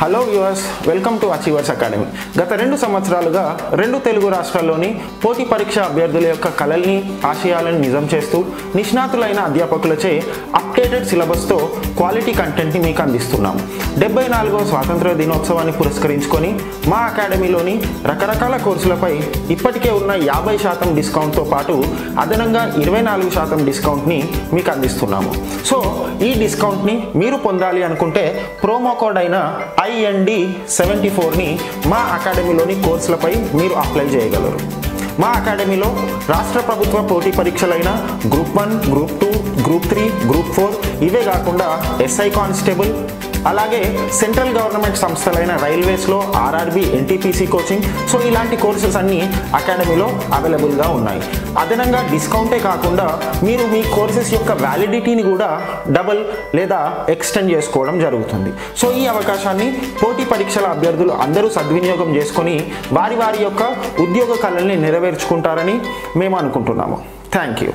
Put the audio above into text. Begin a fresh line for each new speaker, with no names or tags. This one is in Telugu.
Hello viewers welcome to Achievers Academy గత రెండు సంవత్సరాలుగా రెండు తెలుగు రాష్ట్రాల్లోని పోటీ పరీక్ష అభ్యర్థుల యొక్క కళల్ని ఆశయాలను నిజం చేస్తూ నిష్ణాతులైన అధ్యాపకులచే అప్డేటెడ్ సిలబస్తో క్వాలిటీ కంటెంట్ని మీకు అందిస్తున్నాము. డెబ్బై నాలుగవ స్వాతంత్ర దినోత్సవాన్ని పురస్కరించుకొని మా అకాడమీలోని రకరకాల కోర్సులపై ఇప్పటికే ఉన్న యాభై శాతం డిస్కౌంట్తో పాటు అదనంగా ఇరవై నాలుగు శాతం డిస్కౌంట్ని మీకు అందిస్తున్నాము. సో ఈ డిస్కౌంట్ని మీరు పొందాలి అనుకుంటే ప్రోమో కోడ్ అయిన ఐఎన్డి సెవెంటీ ఫోర్ని మా అకాడమీలోని కోర్సులపై మీరు అప్లై చేయగలరు. మా అకాడమీలో రాష్ట్ర ప్రభుత్వ పోటీ పరీక్షలైన group one group two group three group four ఇవే కాకుండా ఎస్ఐ కానిస్టేబుల్ అలాగే సెంట్రల్ గవర్నమెంట్ సంస్థలైన రైల్వేస్లో ఆర్ఆర్బి ఎన్టీపీసీ కోచింగ్ సో ఇలాంటి కోర్సెస్ అన్నీ అకాడమీలో అవైలబుల్గా ఉన్నాయి. అదనంగా డిస్కౌంటే కాకుండా మీరు మీ కోర్సెస్ యొక్క వ్యాలిడిటీని కూడా డబుల్ లేదా ఎక్స్టెండ్ చేసుకోవడం జరుగుతుంది. సో ఈ అవకాశాన్ని పోటీ పరీక్షల అభ్యర్థులు అందరూ సద్వినియోగం చేసుకొని వారి వారి యొక్క ఉద్యోగ కళల్ని నెరవేర్చుకుంటారని మేము అనుకుంటున్నాము. Thank you